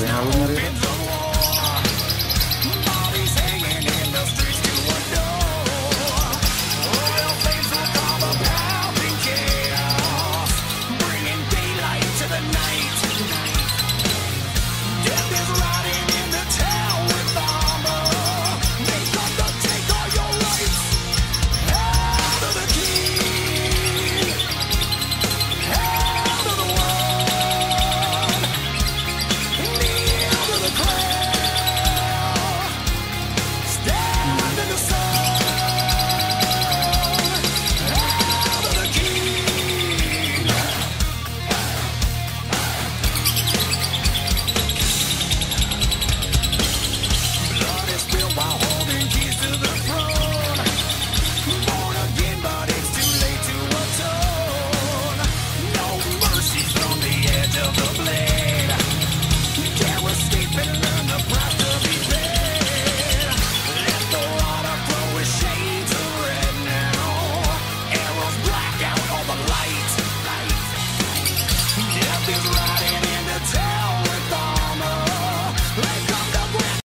Buena, buena.